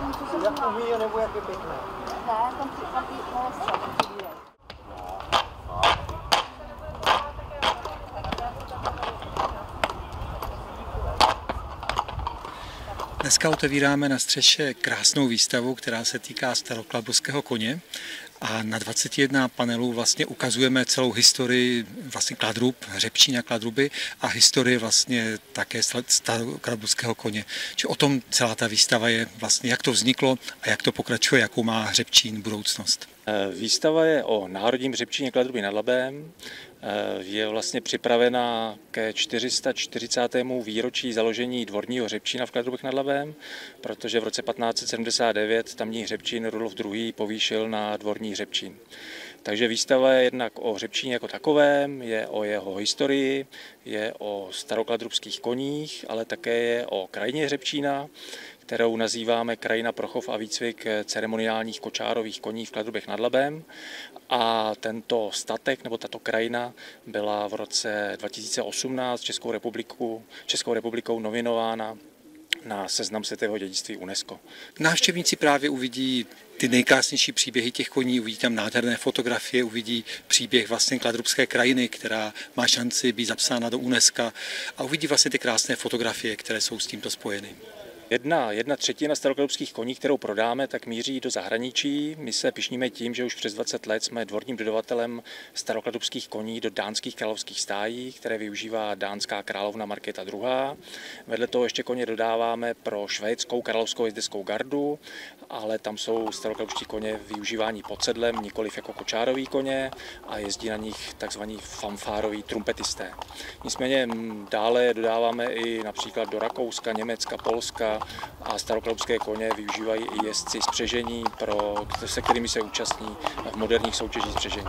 tam se Jak umí, nebo jak je pěkné? Ne, tam. Dneska otevíráme na střeše krásnou výstavu, která se týká staroklabuského koně a na 21 panelů vlastně ukazujeme celou historii vlastně kladrub, hřebčín a kladruby a historii vlastně také staroklabuského koně. Či o tom celá ta výstava je vlastně, jak to vzniklo a jak to pokračuje, jakou má hřebčín budoucnost. Výstava je o národním hřebčíně Kladruby nad Labem. Je vlastně připravena ke 440. výročí založení dvorního hřebčína v Kladrubech nad Labem, protože v roce 1579 tamní hřebčín Rudolf II. povýšil na dvorní hřebčín. Takže výstava je jednak o hřebčíně jako takovém, je o jeho historii, je o starokladrubských koních, ale také je o krajině hřebčína, kterou nazýváme Krajina prochov a výcvik ceremoniálních kočárových koní v Kladrubech nad Labem. A tento statek nebo tato krajina byla v roce 2018 Českou, republiku, Českou republikou nominována na seznam světového dědictví UNESCO. Návštěvníci právě uvidí ty nejkrásnější příběhy těch koní, uvidí tam nádherné fotografie, uvidí příběh vlastně Kladrubské krajiny, která má šanci být zapsána do UNESCO a uvidí vlastně ty krásné fotografie, které jsou s tímto spojeny. Jedna, jedna třetina starokladrubských koní, kterou prodáme, tak míří do zahraničí. My se pišníme tím, že už přes 20 let jsme dvorním dodavatelem starokladrubských koní do dánských královských stájí, které využívá dánská královna Markéta II. Vedle toho ještě koně dodáváme pro švédskou královskou jezdeckou gardu, ale tam jsou starokladrubští koně využívání pod sedlem, nikoliv jako kočárový koně a jezdí na nich takzvaní fanfároví trumpetisté. Nicméně dále dodáváme i například do Rakouska, Německa, Polska, a starokladské koně využívají i jezdci spřežení, pro, se kterými se účastní v moderních soutěžích spřežení.